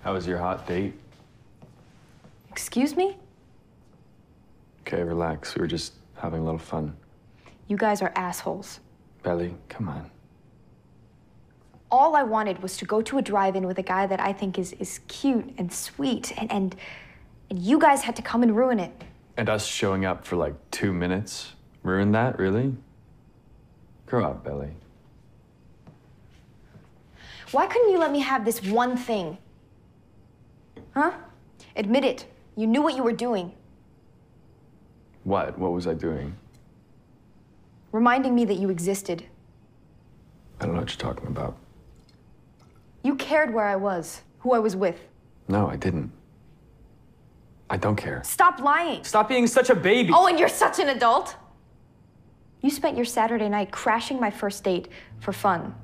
How was your hot date? Excuse me? Okay, relax. We were just having a little fun. You guys are assholes. Belly, come on. All I wanted was to go to a drive-in with a guy that I think is, is cute and sweet, and, and, and you guys had to come and ruin it. And us showing up for like two minutes ruined that, really? Grow up, Belly. Why couldn't you let me have this one thing? Huh? Admit it. You knew what you were doing. What? What was I doing? Reminding me that you existed. I don't know what you're talking about. You cared where I was, who I was with. No, I didn't. I don't care. Stop lying. Stop being such a baby. Oh, and you're such an adult. You spent your Saturday night crashing my first date for fun.